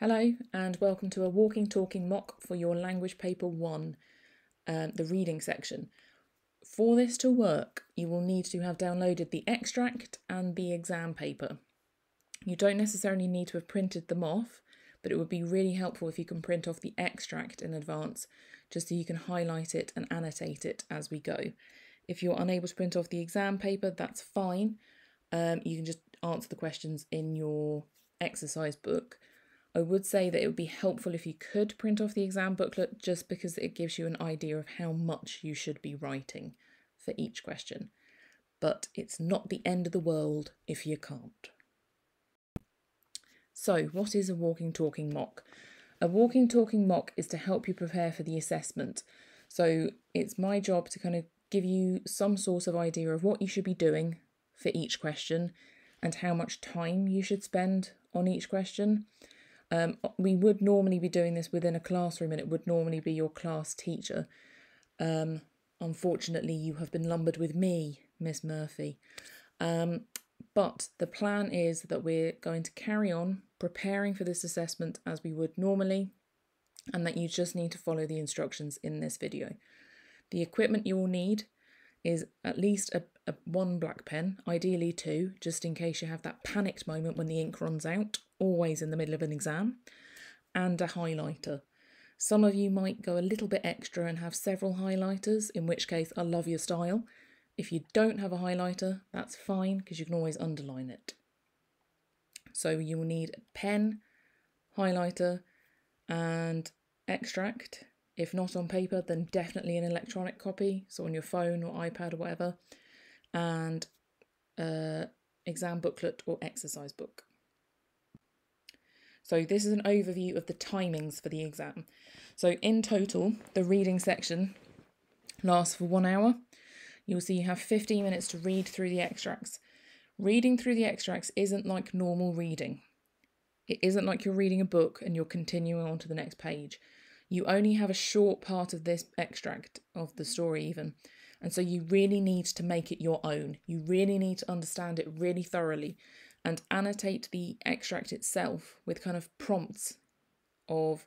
Hello, and welcome to a walking talking mock for your language paper one, um, the reading section. For this to work, you will need to have downloaded the extract and the exam paper. You don't necessarily need to have printed them off, but it would be really helpful if you can print off the extract in advance, just so you can highlight it and annotate it as we go. If you're unable to print off the exam paper, that's fine. Um, you can just answer the questions in your exercise book I would say that it would be helpful if you could print off the exam booklet just because it gives you an idea of how much you should be writing for each question. But it's not the end of the world if you can't. So, what is a walking talking mock? A walking talking mock is to help you prepare for the assessment. So, it's my job to kind of give you some sort of idea of what you should be doing for each question and how much time you should spend on each question. Um, we would normally be doing this within a classroom and it would normally be your class teacher. Um, unfortunately, you have been lumbered with me, Miss Murphy. Um, but the plan is that we're going to carry on preparing for this assessment as we would normally, and that you just need to follow the instructions in this video. The equipment you will need is at least a, a one black pen, ideally two, just in case you have that panicked moment when the ink runs out, always in the middle of an exam, and a highlighter. Some of you might go a little bit extra and have several highlighters, in which case I love your style. If you don't have a highlighter, that's fine because you can always underline it. So you will need a pen, highlighter, and extract if not on paper, then definitely an electronic copy, so on your phone or iPad or whatever, and uh, exam booklet or exercise book. So this is an overview of the timings for the exam. So in total, the reading section lasts for one hour. You'll see you have 15 minutes to read through the extracts. Reading through the extracts isn't like normal reading. It isn't like you're reading a book and you're continuing on to the next page you only have a short part of this extract of the story, even. And so you really need to make it your own. You really need to understand it really thoroughly and annotate the extract itself with kind of prompts of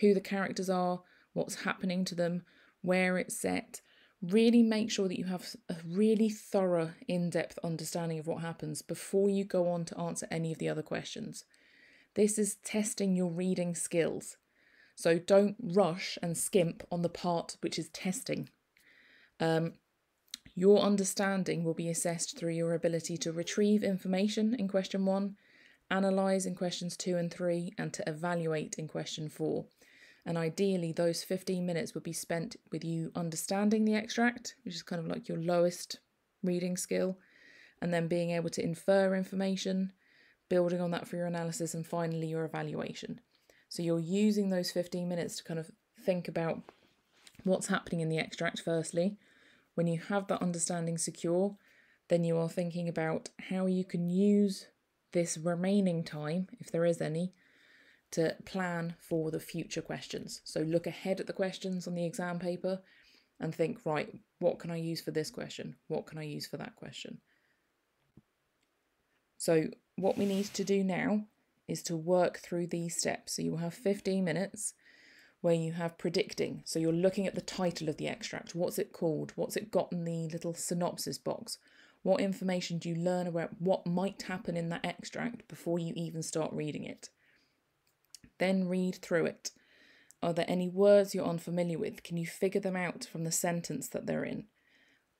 who the characters are, what's happening to them, where it's set. Really make sure that you have a really thorough, in depth understanding of what happens before you go on to answer any of the other questions. This is testing your reading skills. So don't rush and skimp on the part which is testing. Um, your understanding will be assessed through your ability to retrieve information in question one, analyse in questions two and three, and to evaluate in question four. And ideally, those 15 minutes would be spent with you understanding the extract, which is kind of like your lowest reading skill, and then being able to infer information, building on that for your analysis, and finally your evaluation. So you're using those 15 minutes to kind of think about what's happening in the extract firstly. When you have that understanding secure, then you are thinking about how you can use this remaining time, if there is any, to plan for the future questions. So look ahead at the questions on the exam paper and think, right, what can I use for this question? What can I use for that question? So, what we need to do now is to work through these steps. So you will have 15 minutes where you have predicting. So you're looking at the title of the extract. What's it called? What's it got in the little synopsis box? What information do you learn about what might happen in that extract before you even start reading it? Then read through it. Are there any words you're unfamiliar with? Can you figure them out from the sentence that they're in?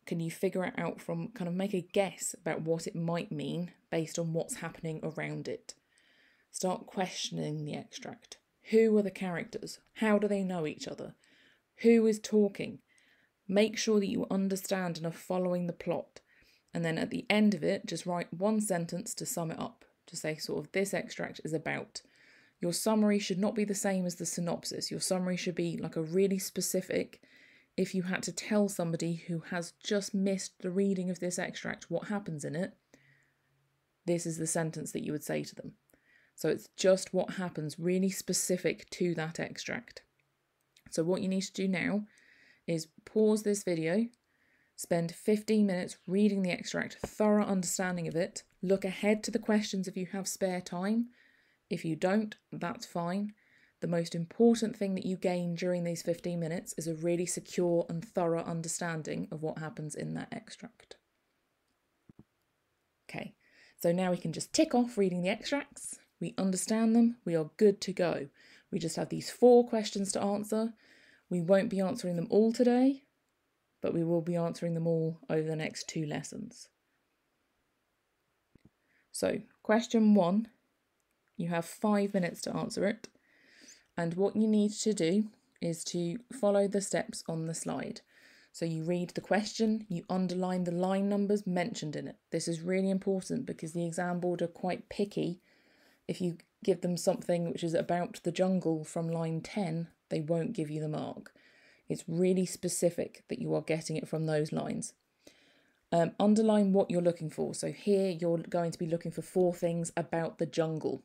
Can you figure it out from kind of make a guess about what it might mean based on what's happening around it? Start questioning the extract. Who are the characters? How do they know each other? Who is talking? Make sure that you understand and are following the plot. And then at the end of it, just write one sentence to sum it up, to say, sort of, this extract is about. Your summary should not be the same as the synopsis. Your summary should be like a really specific. If you had to tell somebody who has just missed the reading of this extract what happens in it, this is the sentence that you would say to them. So it's just what happens really specific to that extract. So what you need to do now is pause this video, spend 15 minutes reading the extract, thorough understanding of it, look ahead to the questions if you have spare time, If you don't, that's fine. The most important thing that you gain during these 15 minutes is a really secure and thorough understanding of what happens in that extract. Okay, so now we can just tick off reading the extracts. We understand them, we are good to go. We just have these four questions to answer. We won't be answering them all today, but we will be answering them all over the next two lessons. So, question one, you have five minutes to answer it. And what you need to do is to follow the steps on the slide. So you read the question, you underline the line numbers mentioned in it. This is really important because the exam board are quite picky. If you give them something which is about the jungle from line 10, they won't give you the mark. It's really specific that you are getting it from those lines. Um, underline what you're looking for. So here you're going to be looking for four things about the jungle.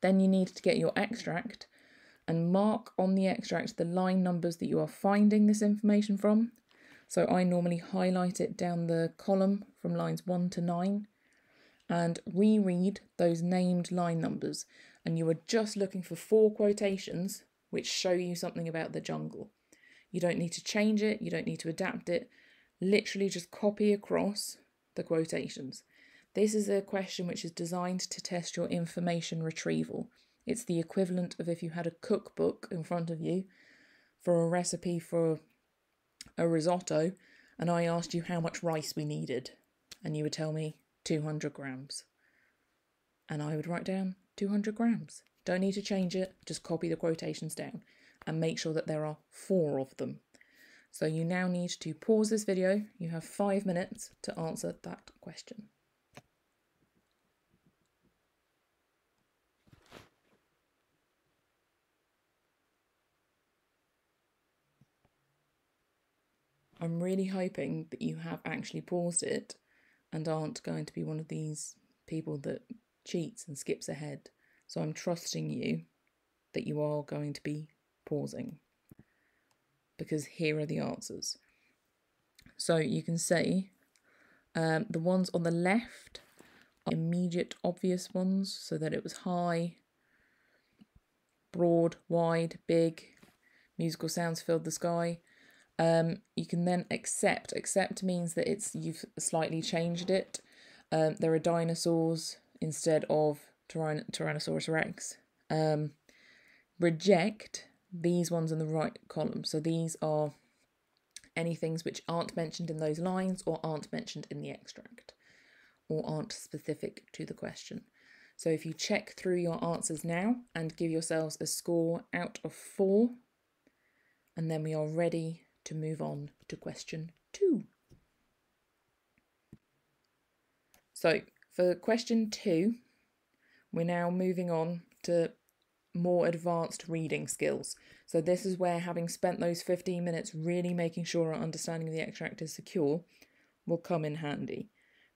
Then you need to get your extract and mark on the extract the line numbers that you are finding this information from. So I normally highlight it down the column from lines 1 to 9 and reread those named line numbers. And you are just looking for four quotations which show you something about the jungle. You don't need to change it, you don't need to adapt it. Literally just copy across the quotations. This is a question which is designed to test your information retrieval. It's the equivalent of if you had a cookbook in front of you for a recipe for a risotto and I asked you how much rice we needed and you would tell me 200 grams. And I would write down 200 grams. Don't need to change it, just copy the quotations down and make sure that there are four of them. So you now need to pause this video. You have five minutes to answer that question. I'm really hoping that you have actually paused it and aren't going to be one of these people that cheats and skips ahead. So I'm trusting you that you are going to be pausing because here are the answers. So you can see um, the ones on the left are immediate obvious ones, so that it was high, broad, wide, big, musical sounds filled the sky. Um, you can then accept. Accept means that it's you've slightly changed it. Um, there are dinosaurs instead of Tyrann- Tyrannosaurus rex. Um, reject these ones in the right column. So these are any things which aren't mentioned in those lines or aren't mentioned in the extract or aren't specific to the question. So if you check through your answers now and give yourselves a score out of four, and then we are ready to move on to question two. So for question two, we're now moving on to more advanced reading skills. So this is where having spent those 15 minutes really making sure our understanding of the extract is secure will come in handy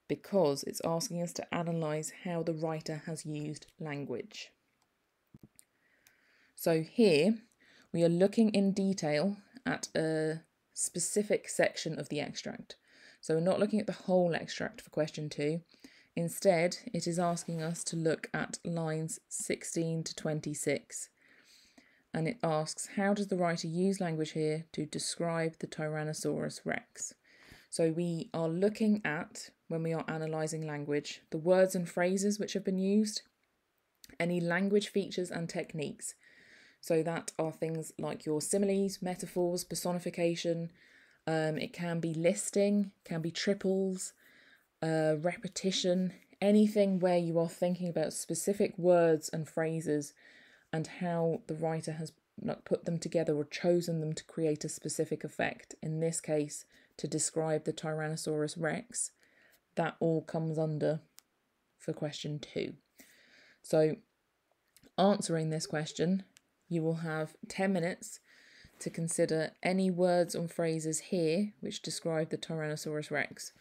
because it's asking us to analyse how the writer has used language. So here we are looking in detail at a specific section of the extract. So we're not looking at the whole extract for question two. Instead, it is asking us to look at lines 16 to 26. And it asks, how does the writer use language here to describe the Tyrannosaurus rex? So we are looking at, when we are analysing language, the words and phrases which have been used, any language features and techniques so that are things like your similes, metaphors, personification. Um, it can be listing, can be triples, uh, repetition, anything where you are thinking about specific words and phrases and how the writer has put them together or chosen them to create a specific effect. In this case, to describe the Tyrannosaurus rex, that all comes under for question two. So, answering this question, you will have 10 minutes to consider any words or phrases here which describe the Tyrannosaurus rex.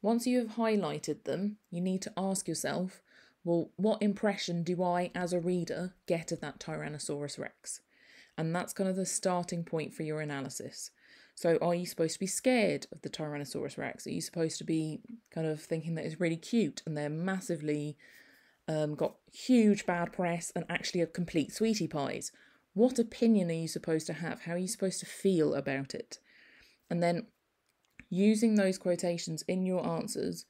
Once you have highlighted them, you need to ask yourself, well, what impression do I, as a reader, get of that Tyrannosaurus rex? And that's kind of the starting point for your analysis. So, are you supposed to be scared of the Tyrannosaurus rex? Are you supposed to be kind of thinking that it's really cute and they're massively um, got huge bad press and actually a complete sweetie pies. What opinion are you supposed to have? How are you supposed to feel about it? And then using those quotations in your answers,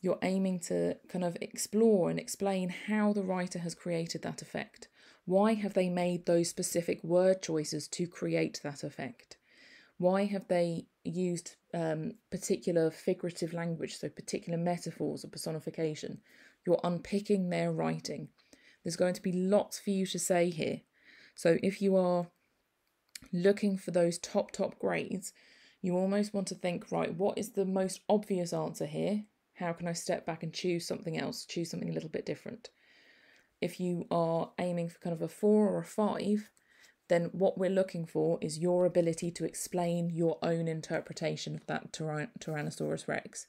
you're aiming to kind of explore and explain how the writer has created that effect. Why have they made those specific word choices to create that effect? Why have they used um, particular figurative language, so particular metaphors or personification? You're unpicking their writing. There's going to be lots for you to say here. So if you are looking for those top, top grades, you almost want to think, right, what is the most obvious answer here? How can I step back and choose something else, choose something a little bit different? If you are aiming for kind of a four or a five, then what we're looking for is your ability to explain your own interpretation of that Tyrannosaurus rex.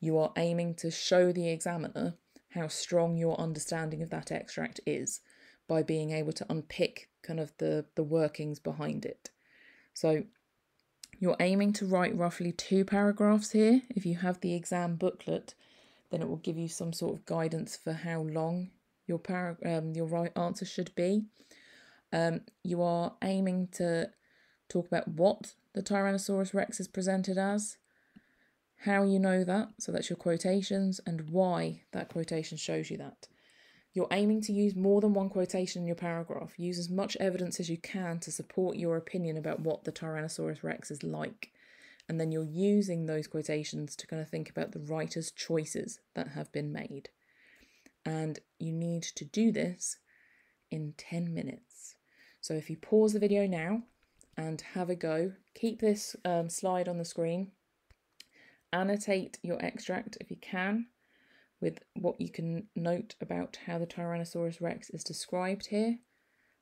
You are aiming to show the examiner how strong your understanding of that extract is by being able to unpick kind of the, the workings behind it. So you're aiming to write roughly two paragraphs here. If you have the exam booklet, then it will give you some sort of guidance for how long your para- um, your right answer should be. Um, you are aiming to talk about what the Tyrannosaurus rex is presented as, how you know that, so that's your quotations, and why that quotation shows you that. You're aiming to use more than one quotation in your paragraph. Use as much evidence as you can to support your opinion about what the Tyrannosaurus rex is like. And then you're using those quotations to kind of think about the writer's choices that have been made. And you need to do this in 10 minutes. So if you pause the video now and have a go, keep this um, slide on the screen, annotate your extract if you can with what you can note about how the Tyrannosaurus rex is described here,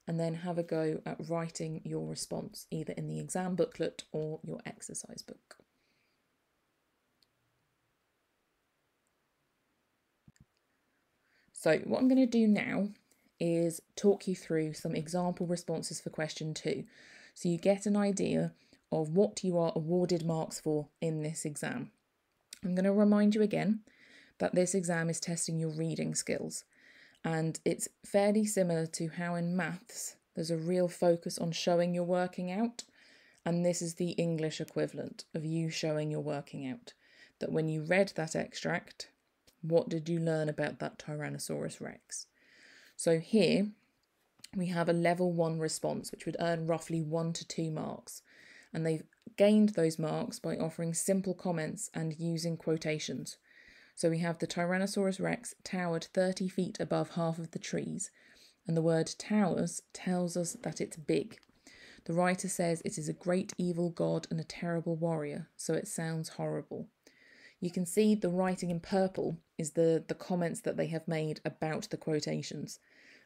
and then have a go at writing your response either in the exam booklet or your exercise book. So what I'm going to do now is talk you through some example responses for question two. So you get an idea of what you are awarded marks for in this exam. I'm going to remind you again that this exam is testing your reading skills and it's fairly similar to how in maths there's a real focus on showing your working out and this is the English equivalent of you showing your working out. That when you read that extract, what did you learn about that Tyrannosaurus rex? So here we have a level one response, which would earn roughly one to two marks. And they've gained those marks by offering simple comments and using quotations. So we have the Tyrannosaurus rex towered 30 feet above half of the trees, and the word towers tells us that it's big. The writer says it is a great evil god and a terrible warrior, so it sounds horrible. You can see the writing in purple is the, the comments that they have made about the quotations.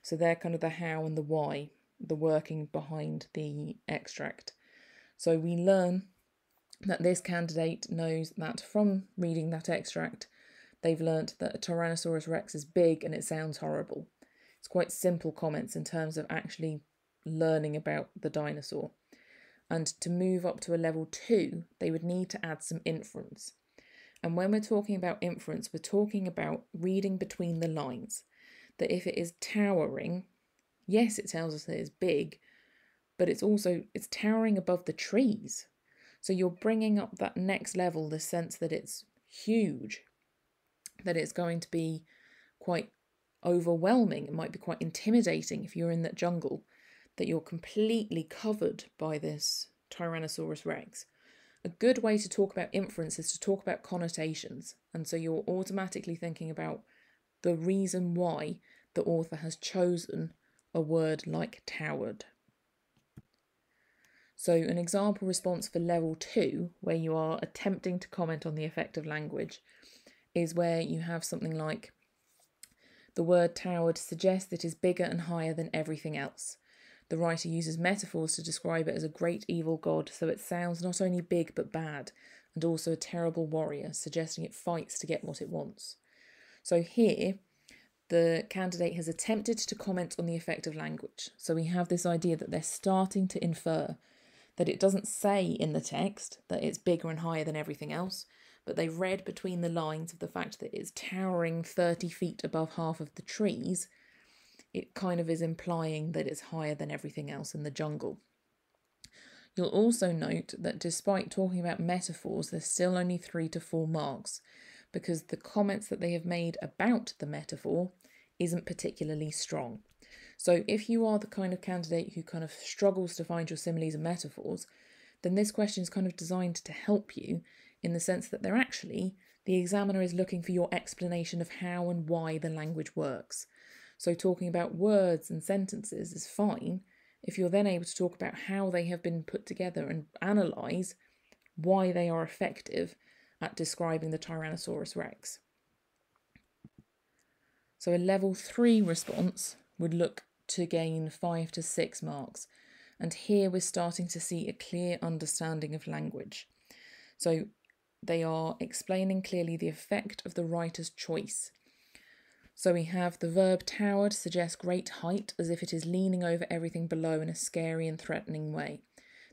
So they're kind of the how and the why, the working behind the extract. So we learn that this candidate knows that from reading that extract, they've learnt that a Tyrannosaurus rex is big and it sounds horrible. It's quite simple comments in terms of actually learning about the dinosaur. And to move up to a level two, they would need to add some inference. And when we're talking about inference, we're talking about reading between the lines. That if it is towering, yes, it tells us that it's big, but it's also it's towering above the trees. So you're bringing up that next level, the sense that it's huge, that it's going to be quite overwhelming. It might be quite intimidating if you're in that jungle, that you're completely covered by this Tyrannosaurus rex a good way to talk about inference is to talk about connotations. And so you're automatically thinking about the reason why the author has chosen a word like towered. So, an example response for level two, where you are attempting to comment on the effect of language, is where you have something like the word towered suggests it is bigger and higher than everything else. The writer uses metaphors to describe it as a great evil god, so it sounds not only big but bad, and also a terrible warrior, suggesting it fights to get what it wants. So here, the candidate has attempted to comment on the effect of language. So we have this idea that they're starting to infer that it doesn't say in the text that it's bigger and higher than everything else, but they read between the lines of the fact that it's towering 30 feet above half of the trees, it kind of is implying that it's higher than everything else in the jungle. You'll also note that despite talking about metaphors, there's still only three to four marks because the comments that they have made about the metaphor isn't particularly strong. So, if you are the kind of candidate who kind of struggles to find your similes and metaphors, then this question is kind of designed to help you in the sense that they're actually, the examiner is looking for your explanation of how and why the language works. So, talking about words and sentences is fine if you're then able to talk about how they have been put together and analyse why they are effective at describing the Tyrannosaurus rex. So, a level 3 response would look to gain 5 to 6 marks, and here we're starting to see a clear understanding of language. So, they are explaining clearly the effect of the writer's choice so we have the verb towered suggests great height, as if it is leaning over everything below in a scary and threatening way.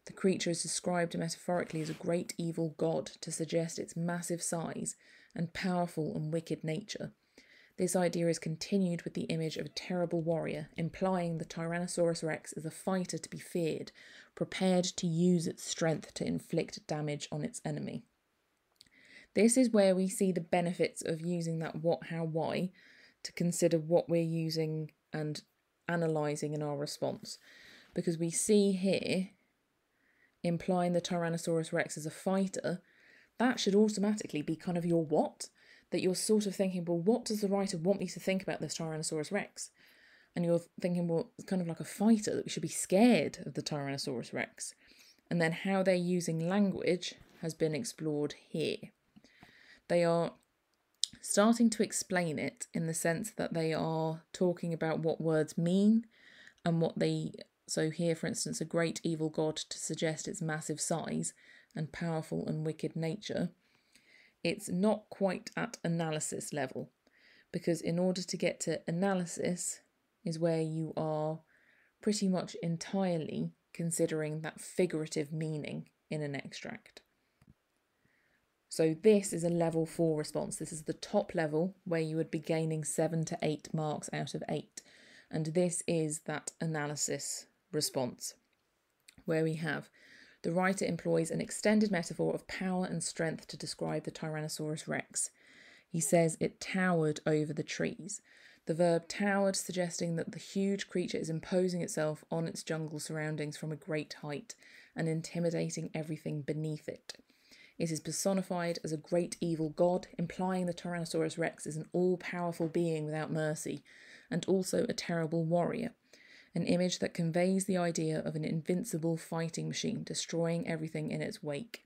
The creature is described metaphorically as a great evil god to suggest its massive size and powerful and wicked nature. This idea is continued with the image of a terrible warrior, implying the Tyrannosaurus rex is a fighter to be feared, prepared to use its strength to inflict damage on its enemy. This is where we see the benefits of using that what, how, why to consider what we're using and analysing in our response. Because we see here, implying the Tyrannosaurus rex as a fighter, that should automatically be kind of your what? That you're sort of thinking, well, what does the writer want me to think about this Tyrannosaurus rex? And you're thinking, well, it's kind of like a fighter, that we should be scared of the Tyrannosaurus rex. And then how they're using language has been explored here. They are starting to explain it in the sense that they are talking about what words mean and what they so here for instance a great evil god to suggest its massive size and powerful and wicked nature it's not quite at analysis level. Because in order to get to analysis is where you are pretty much entirely considering that figurative meaning in an extract so this is a level four response. This is the top level where you would be gaining seven to eight marks out of eight. And this is that analysis response where we have the writer employs an extended metaphor of power and strength to describe the Tyrannosaurus rex. He says it towered over the trees. The verb towered suggesting that the huge creature is imposing itself on its jungle surroundings from a great height and intimidating everything beneath it. It is personified as a great evil god, implying the Tyrannosaurus rex is an all powerful being without mercy, and also a terrible warrior. An image that conveys the idea of an invincible fighting machine destroying everything in its wake.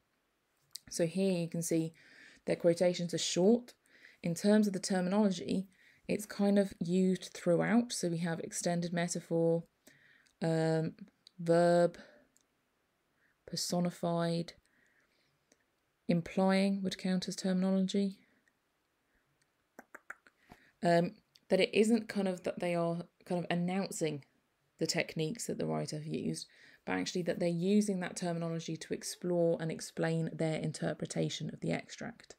So here you can see their quotations are short. In terms of the terminology, it's kind of used throughout. So we have extended metaphor, um, verb, personified, implying would count as terminology. Um, that it isn't kind of that they are kind of announcing the techniques that the writer have used, but actually that they're using that terminology to explore and explain their interpretation of the extract.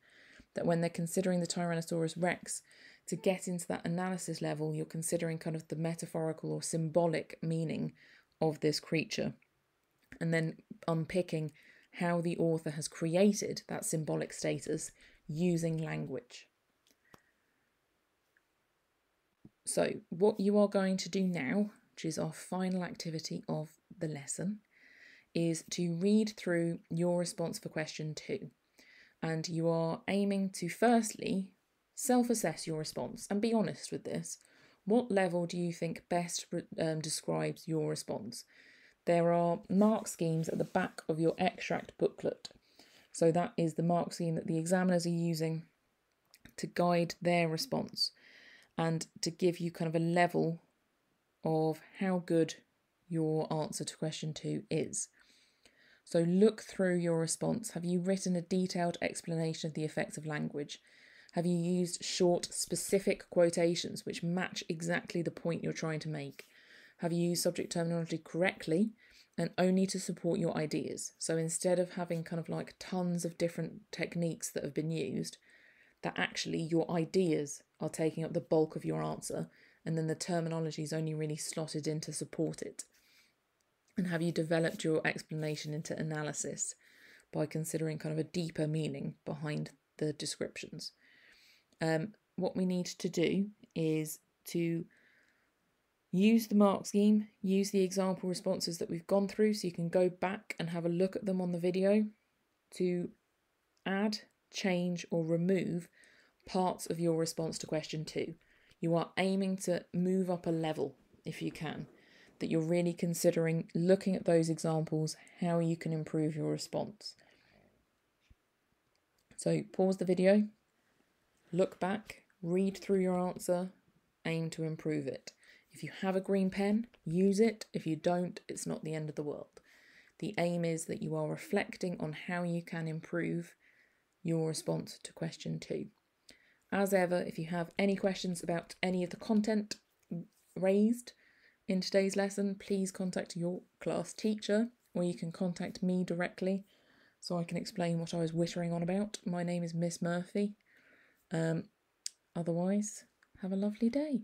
That when they're considering the Tyrannosaurus rex, to get into that analysis level, you're considering kind of the metaphorical or symbolic meaning of this creature, and then unpicking how the author has created that symbolic status using language. So, what you are going to do now, which is our final activity of the lesson, is to read through your response for question two. And you are aiming to firstly self assess your response and be honest with this. What level do you think best um, describes your response? There are mark schemes at the back of your extract booklet. So that is the mark scheme that the examiners are using to guide their response and to give you kind of a level of how good your answer to question two is. So look through your response. Have you written a detailed explanation of the effects of language? Have you used short, specific quotations which match exactly the point you're trying to make? Have you used subject terminology correctly? and only to support your ideas. So instead of having kind of like tons of different techniques that have been used, that actually your ideas are taking up the bulk of your answer, and then the terminology is only really slotted in to support it. And have you developed your explanation into analysis by considering kind of a deeper meaning behind the descriptions? Um, what we need to do is to use the mark scheme, use the example responses that we've gone through so you can go back and have a look at them on the video to add, change, or remove parts of your response to question two. You are aiming to move up a level if you can, that you're really considering looking at those examples, how you can improve your response. So pause the video, look back, read through your answer, aim to improve it. If you have a green pen, use it. If you don't, it's not the end of the world. The aim is that you are reflecting on how you can improve your response to question two. As ever, if you have any questions about any of the content raised in today's lesson, please contact your class teacher or you can contact me directly so I can explain what I was whittering on about. My name is Miss Murphy. Um, otherwise, have a lovely day.